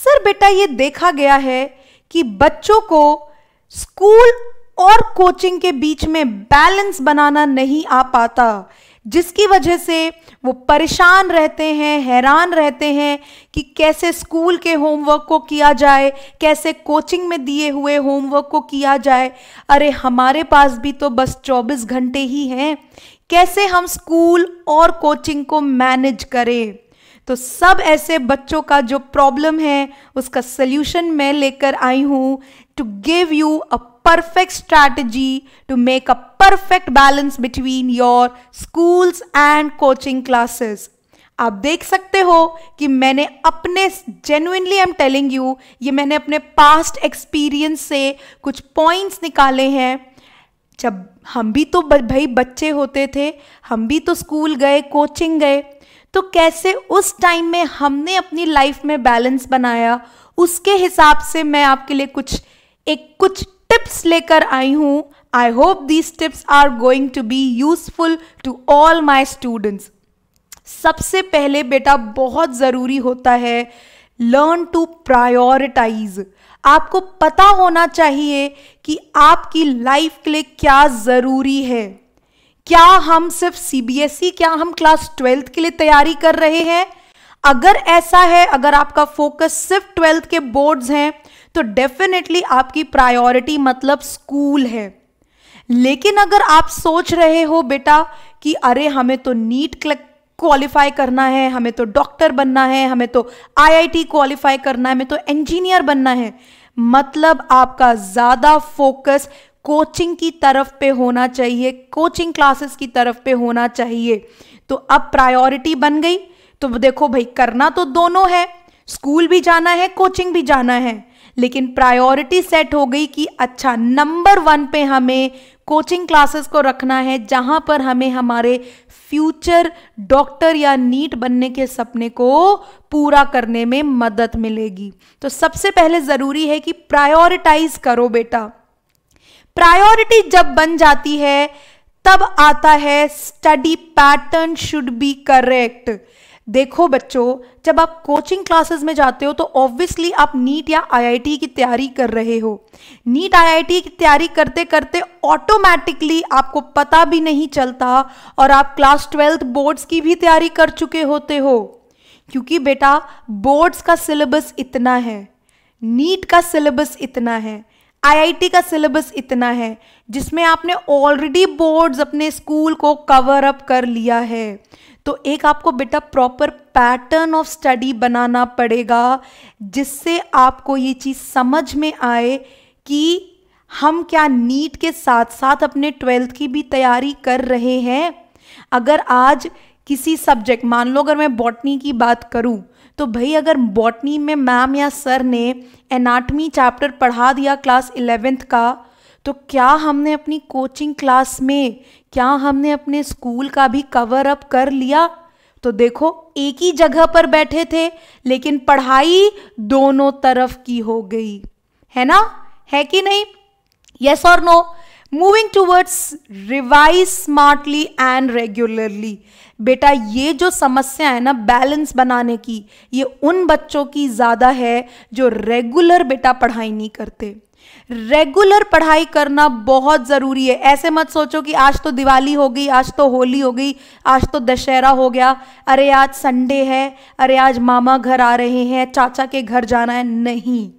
अक्सर बेटा ये देखा गया है कि बच्चों को स्कूल और कोचिंग के बीच में बैलेंस बनाना नहीं आ पाता, जिसकी वजह से वो परेशान रहते हैं, हैरान रहते हैं कि कैसे स्कूल के होमवर्क को किया जाए, कैसे कोचिंग में दिए हुए होमवर्क को किया जाए। अरे, हमारे पास भी तो बस 24 घंटे ही हैं। कैसे हम स्कूल और कोचिंग को मैनेज करें? तो सब ऐसे बच्चों का जो प्रॉब्लम है, उसका सल्यूशन मैं लेकर आई हूँ to give you a perfect strategy to make a perfect balance between your schools and coaching classes आप देख सकते हो कि मैंने अपने genuinely I am telling you ये मैंने अपने पास्ट एक्सपीरियंस से कुछ पॉइंट्स निकाले हैं। जब हम भी तो भाई बच्चे होते थे, हम भी तो स्कूल गए कोचिंग गए तो कैसे उस टाइम में हमने अपनी लाइफ में बैलेंस बनाया? उसके हिसाब से मैं आपके लिए कुछ, एक कुछ टिप्स लेकर आई हूँ। I hope these tips are going to be useful to all my students सबसे पहले बेटा बहुत ज़रूरी होता है लर्न टू प्रायोरिटाइज आपको पता होना चाहिए कि आपकी लाइफ के लिए क्या ज़रूरी है। क्या हम सिर्फ़ सीबीएसई e, क्या हम क्लास ट्वेल्थ के लिए तैयारी कर रहे हैं? अगर ऐसा है अगर आपका फोकस सिर्फ़ ट्वेल्थ के बोर्ड्स हैं तो डेफिनेटली आपकी प्रायोरिटी मतलब स्कूल है। लेकिन अगर आप सोच रहे हो बेटा कि अरे हमें तो नीट क्वालिफाई करना है हमें तो डॉक्टर बनना है हमें तो आईआईटी क्वालिफाई करना है हमें तो इंजीनियर बनना है मतलब आपका ज़्यादा फोकस कोचिंग की तरफ़ पे होना चाहिए कोचिंग क्लासेस की तरफ़ पे होना चाहिए। तो अब प्रायोरिटी बन गई। तो देखो भाई, करना तो दोनों है। स्कूल भी जाना है कोचिंग भी जाना है। लेकिन प्रायोरिटी सेट हो गई कि अच्छा नंबर वन पे हमें कोचिंग क्लासेस को रखना है, जहाँ पर हमें हमारे फ्यूचर डॉक्टर या नीट बनने के सपने को पूरा करने में मदद मिलेगी। तो सबसे पहले ज़रूरी है कि प्रायोरिटाइज करो बेटा। प्रायोरिटी जब बन जाती है, तब आता है study pattern should be correct देखो बच्चों, जब आप कोचिंग क्लासेस में जाते हो तो ऑब्वियसली आप नीट या आईआईटी की तैयारी कर रहे हो। नीट आईआईटी की तैयारी करते करते ऑटोमेटिकली आपको पता भी नहीं चलता और आप क्लास ट्वेल्थ बोर्ड्स की भी तैयारी कर चुके होते हो। क्योंकि बेटा बोर्ड्स का सिलेबस इतना है, नीट का सिलेबस इतना है। आईआईटी का सिलेबस इतना है, जिसमें आपने ऑलरेडी बोर्ड्स अपने स्कूल को कवर अप कर लिया है। तो एक आपको बेटा प्रॉपर पैटर्न ऑफ़ स्टडी बनाना पड़ेगा, जिससे आपको ये चीज़ समझ में आए कि हम क्या नीट के साथ साथ अपने ट्वेल्थ की भी तैयारी कर रहे हैं। अगर आज किसी सब्जेक्ट मान लो अगर मैं बॉटनी की बात करूँ तो भाई अगर बॉटनी में मैम या सर ने एनाटमी चैप्टर पढ़ा दिया क्लास इलेवेंथ का तो क्या हमने अपनी कोचिंग क्लास में, क्या हमने अपने स्कूल का भी कवर अप कर लिया? तो देखो, एक ही जगह पर बैठे थे, लेकिन पढ़ाई दोनों तरफ़ की हो गई। है ना? है कि नहीं? यस और no moving towards revise smartly and regularly बेटा, ये जो समस्या है ना बैलेंस बनाने की, ये उन बच्चों की ज़्यादा है जो रेगुलर बेटा पढ़ाई नहीं करते। रेगुलर पढ़ाई करना बहुत ज़रूरी है। ऐसे मत सोचो कि आज तो दिवाली हो गई, आज तो होली हो गई, आज तो दशहरा हो गया। अरे, आज संडे है, अरे, आज मामा घर आ रहे हैं, चाचा के घर जाना है। नहीं।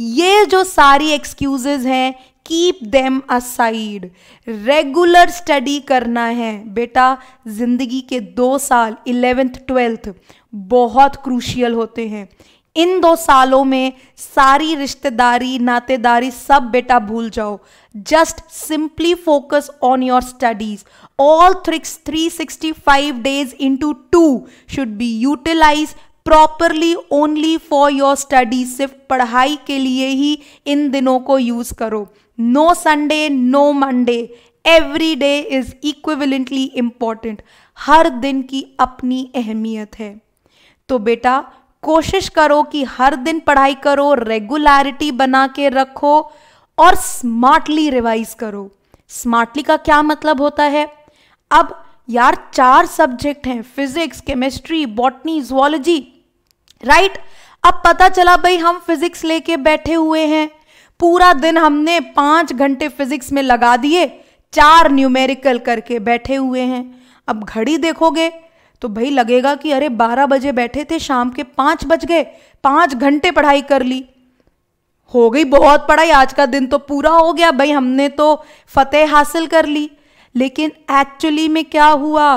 ये जो सारी एक्सक्यूजेज हैं keep them aside regular study करना है। बेटा, ज़िंदगी के दो साल इलेवेंथ ट्वेल्थ बहुत क्रूशियल होते हैं। इन दो सालों में सारी रिश्तेदारी, नातेदारी सब बेटा भूल जाओ। Just simply focus on your studies all three six 365 days into two should be utilise properly only for your studies सिर्फ़ पढ़ाई के लिए ही इन दिनों को यूज़ करो। No Sunday no Monday every day is equivalently important हर दिन की अपनी अहमियत है। तो बेटा, कोशिश करो कि हर दिन पढ़ाई करो रेगुलरिटी बना के रखो और स्मार्टली रिवाइज करो। स्मार्टली का क्या मतलब होता है? अब यार चार सब्जेक्ट हैं physics chemistry botany zoology right अब पता चला भाई हम फिजिक्स लेके बैठे हुए हैं। पूरा दिन हमने पाँच घंटे फिजिक्स में लगा दिए, चार न्यूमेरिकल करके बैठे हुए हैं। अब घड़ी देखोगे तो भाई लगेगा कि अरे बारह बजे बैठे थे, शाम के पाँच बज गए, पाँच घंटे पढ़ाई कर ली। हो गई, बहुत पढ़ाई, आज का दिन तो पूरा हो गया भाई, हमने तो फतेह हासिल कर ली। लेकिन एक्चुअली में क्या हुआ?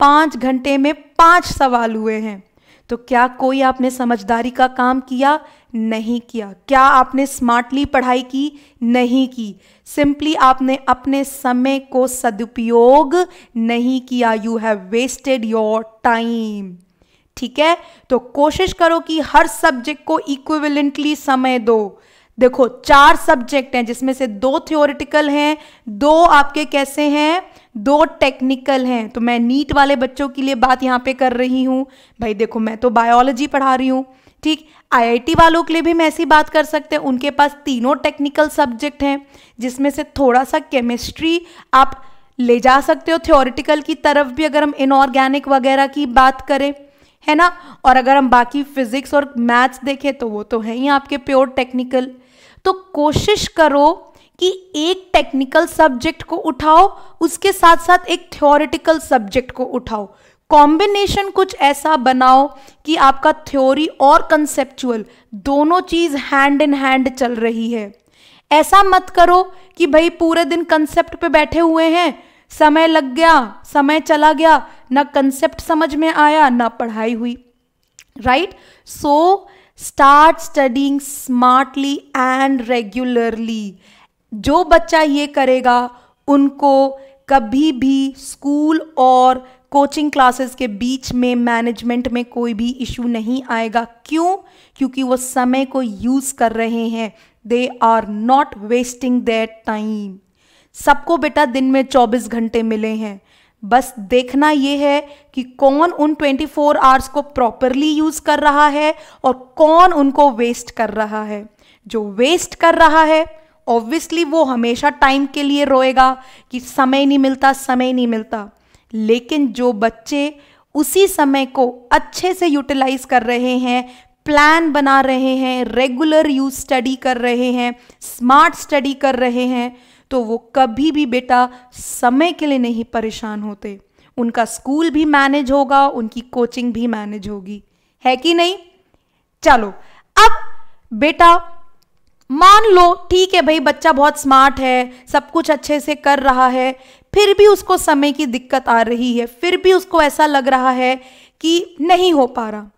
पाँच घंटे में पाँच सवाल हुए हैं। तो क्या कोई आपने समझदारी का काम किया? नहीं किया। क्या आपने स्मार्टली पढ़ाई की? नहीं की। सिंपली आपने अपने समय को सदुपयोग नहीं किया। You have wasted your time ठीक है? तो कोशिश करो कि हर सब्जेक्ट को इक्विवेलेंटली समय दो। देखो, चार सब्जेक्ट हैं, जिसमें से दो थियोरिटिकल हैं, दो आपके कैसे हैं? दो टेक्निकल हैं। तो मैं नीट वाले बच्चों के लिए बात यहाँ पे कर रही हूँ। भाई देखो, मैं तो बायोलॉजी पढ़ा रही हूँ। ठीक? आईआईटी वालों के लिए भी मैं ऐसी बात कर सकते हैं। उनके पास तीनों टेक्निकल सब्जेक्ट हैं, जिसमें से थोड़ा सा केमिस्ट्री आप ले जा सकते हो। थ्योरिटिकल की तरफ़ भी अगर हम इनऑर्गेनिक वगैरह की बात करें, है ना? और अगर हम बाकी फिजिक्स और मैथ्स देखें तो वो तो है ही आपके प्योर टेक्निकल तो कोशिश करो कि एक टेक्निकल सब्जेक्ट को उठाओ, उसके साथ साथ एक थ्योरिटिकल सब्जेक्ट को उठाओ। कॉम्बिनेशन कुछ ऐसा बनाओ कि आपका थ्योरी और कंसेप्चुअल दोनों चीज़ हैंड इन हैंड चल रही है। ऐसा मत करो कि भाई पूरे दिन कंसेप्ट पे बैठे हुए हैं, समय लग गया, समय चला गया, ना कंसेप्ट समझ में आया, ना पढ़ाई हुई। Right so start studying smartly and regularly जो बच्चा ये करेगा, उनको कभी भी स्कूल और कोचिंग क्लासेस के बीच में मैनेजमेंट में कोई भी इशू नहीं आएगा। क्यों? क्योंकि वो समय को यूज़ कर रहे हैं। They are not wasting their time सबको बेटा दिन में 24 घंटे मिले हैं। बस देखना ये है कि कौन उन 24 फोर आवर्स को प्रॉपरली यूज़ कर रहा है और कौन उनको वेस्ट कर रहा है। जो वेस्ट कर रहा है ऑब्वियसली वो हमेशा टाइम के लिए रोएगा कि समय नहीं मिलता, समय नहीं मिलता। लेकिन जो बच्चे उसी समय को अच्छे से यूटिलाइज कर रहे हैं प्लान बना रहे हैं रेगुलर यूज़ स्टडी कर रहे हैं स्मार्ट स्टडी कर रहे हैं तो वो कभी भी बेटा समय के लिए नहीं परेशान होते। उनका स्कूल भी मैनेज होगा, उनकी कोचिंग भी मैनेज होगी। है कि नहीं? चलो, अब बेटा मान लो, ठीक है भाई, बच्चा बहुत स्मार्ट है, सब कुछ अच्छे से कर रहा है, फिर भी उसको समय की दिक्कत आ रही है, फिर भी उसको ऐसा लग रहा है कि नहीं हो पा रहा।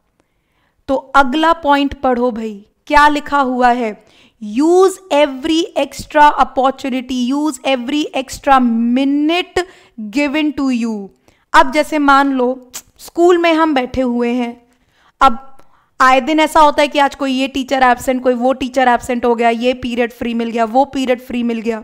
तो अगला पॉइंट पढ़ो भाई, क्या लिखा हुआ है? Use every extra opportunity use every extra minute given to you अब जैसे मान लो, स्कूल में हम बैठे हुए हैं, अब आए दिन ऐसा होता है कि आज कोई ये टीचर एबसेंट कोई वो टीचर एबसेंट हो गया, ये पीरियड फ्री मिल गया, वो पीरियड फ्री मिल गया।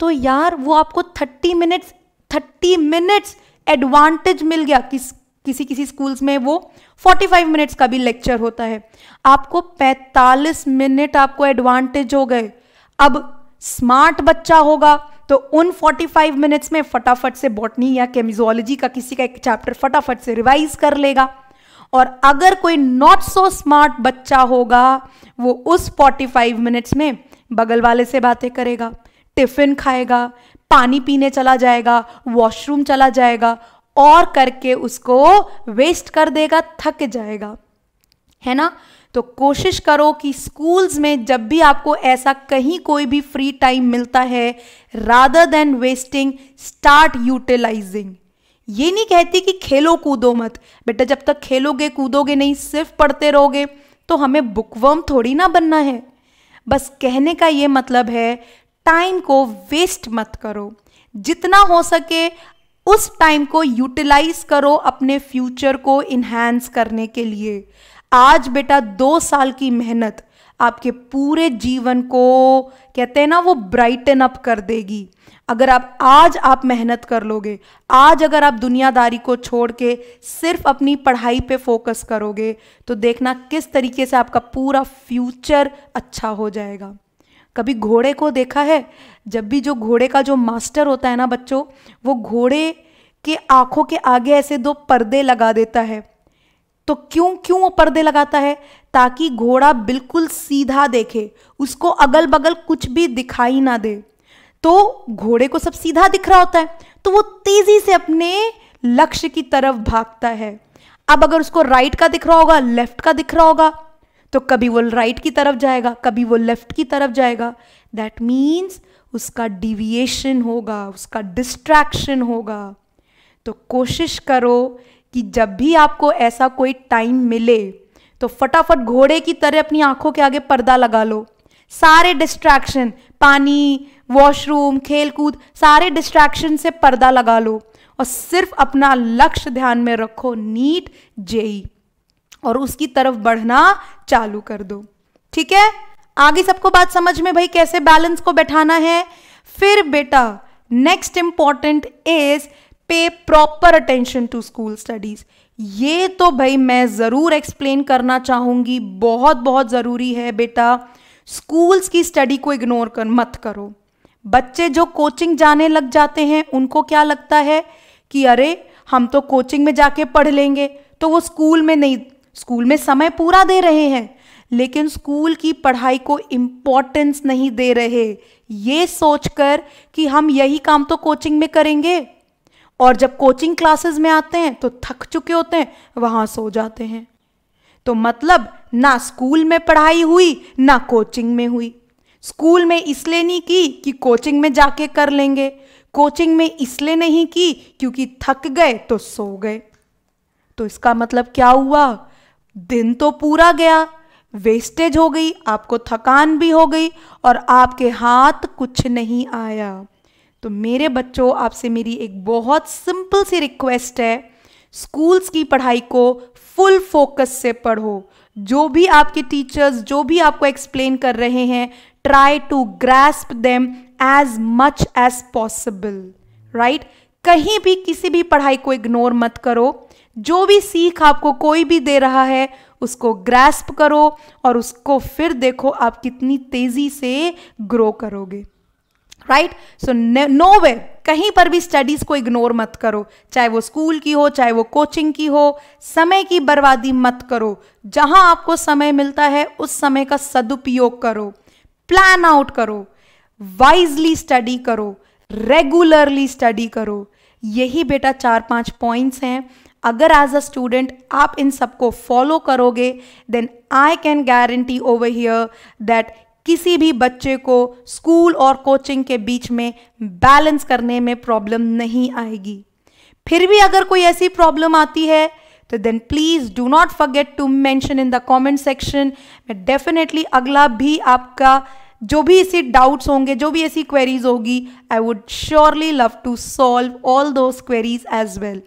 तो यार, वो आपको thirty minutes thirty minutes advantage मिल गया किस, किसी किसी स्कूल्स में वो 45 मिनट्स का भी लेक्चर होता है। आपको 45 मिनट आपको एडवांटेज हो गए। अब स्मार्ट बच्चा होगा तो उन 45 मिनट्स में फटाफट से बॉटनी या केमिजोलॉजी का किसी का एक चैप्टर फटाफट से रिवाइज कर लेगा। और अगर कोई नॉट सो स्मार्ट बच्चा होगा, वो उस 45 मिनट्स में बगल वाले से बातें करेगा टिफ़िन खाएगा, पानी पीने चला जाएगा वॉशरूम चला जाएगा, और करके उसको वेस्ट कर देगा, थक जाएगा। है ना? तो कोशिश करो कि स्कूल्स में जब भी आपको ऐसा कहीं कोई भी फ्री टाइम मिलता है rather than wasting start utilizing ये नहीं कहती कि खेलो कूदो मत। बेटा, जब तक खेलोगे, कूदोगे नहीं, सिर्फ़ पढ़ते रहोगे तो हमें बुकवर्म थोड़ी ना बनना है। बस कहने का ये मतलब है टाइम को वेस्ट मत करो। जितना हो सके, उस टाइम को यूटिलाइज करो अपने फ्यूचर को इन्हांस करने के लिए। आज बेटा दो साल की मेहनत आपके पूरे जीवन को, कहते हैं ना, वो ब्राइटन अप कर देगी। अगर आप, आज आप मेहनत कर लोगे, आज अगर आप दुनियादारी को छोड़ के सिर्फ़ अपनी पढ़ाई पे फोकस करोगे तो देखना किस तरीके से आपका पूरा फ्यूचर अच्छा हो जाएगा। कभी घोड़े को देखा है? जब भी जो घोड़े का जो मास्टर होता है ना बच्चों, वो घोड़े के आँखों के आगे ऐसे दो पर्दे लगा देता है। तो क्यों क्यों वो पर्दे लगाता है? ताकि घोड़ा बिल्कुल सीधा देखे, उसको अगल बगल कुछ भी दिखाई ना दे। तो घोड़े को सब सीधा दिख रहा होता है तो वो तेज़ी से अपने लक्ष्य की तरफ़ भागता है। अब अगर उसको राइट का दिख रहा होगा लेफ़्ट का दिख रहा होगा तो कभी वो राइट की तरफ़ जाएगा, कभी वो लेफ़्ट की तरफ़ जाएगा। दैट मीन्स उसका डिविएशन होगा, उसका डिस्ट्रैक्शन होगा। तो कोशिश करो कि जब भी आपको ऐसा कोई टाइम मिले तो फटाफट घोड़े की तरह अपनी आँखों के आगे पर्दा लगा लो। सारे डिस्ट्रैक्शन पानी वॉशरूम खेल कूद सारे डिस्ट्रैक्शन से पर्दा लगा लो और सिर्फ़ अपना लक्ष्य ध्यान में रखो, नीट जेई और उसकी तरफ़ बढ़ना चालू कर दो। ठीक है? आगे सबको बात समझ में भाई कैसे बैलेंस को बैठाना है? फिर बेटा next important is pay proper attention to school studies ये तो भाई मैं ज़रूर एक्सप्लेन करना चाहूँगी। बहुत बहुत ज़रूरी है बेटा। स्कूल्स की स्टडी को इग्नोर कर, मत करो। बच्चे जो कोचिंग जाने लग जाते हैं, उनको क्या लगता है कि अरे, हम तो कोचिंग में जाके पढ़ लेंगे तो वो स्कूल में नहीं स्कूल में समय पूरा दे रहे हैं, लेकिन स्कूल की पढ़ाई को इम्पोर्टेंस नहीं दे रहे। ये सोचकर कि हम यही काम तो कोचिंग में करेंगे? और जब कोचिंग क्लासेस में आते हैं तो थक चुके होते हैं, वहाँ सो जाते हैं। तो मतलब ना स्कूल में पढ़ाई हुई, ना कोचिंग में हुई। स्कूल में इसलिए नहीं की कि कोचिंग में जाके कर लेंगे। कोचिंग में इसलिए नहीं की क्योंकि थक गए तो सो गए। तो इसका मतलब क्या हुआ? दिन तो पूरा गया वेस्टेज हो गई, आपको थकान भी हो गई और आपके हाथ कुछ नहीं आया। तो मेरे बच्चों, आपसे मेरी एक बहुत सिंपल सी रिक्वेस्ट है। स्कूल्स की पढ़ाई को फुल फोकस से पढ़ो। जो भी आपके टीचर्स जो भी आपको एक्सप्लेन कर रहे हैं try to grasp them as much as possible right कहीं भी किसी भी पढ़ाई को इग्नोर मत करो। जो भी सीख आपको कोई भी दे रहा है, उसको ग्रेस्प करो और उसको फिर देखो आप कितनी तेज़ी से ग्रो करोगे। राइट सो नो वे कहीं पर भी स्टडीज़ को इग्नोर मत करो चाहे वो स्कूल की हो चाहे वो कोचिंग की हो समय की बर्बादी मत करो जहाँ आपको समय मिलता है उस समय का सदुपयोग करो प्लान आउट करो वाइजली स्टडी करो रेगुलरली स्टडी करो यही बेटा चार पाँच पॉइंट्स हैं अगर एज अ स्टूडेंट आप इन सबको फॉलो करोगे then I can guarantee over here that किसी भी बच्चे को स्कूल और कोचिंग के बीच में बैलेंस करने में प्रॉब्लम नहीं आएगी। फिर भी अगर कोई ऐसी प्रॉब्लम आती है तो then please do not forget to mention in the comment section मैं डेफिनेटली अगला भी आपका जो भी ऐसी डाउट्स होंगे, जो भी ऐसी क्वेरीज होगी I would surely love to solve all those queries as well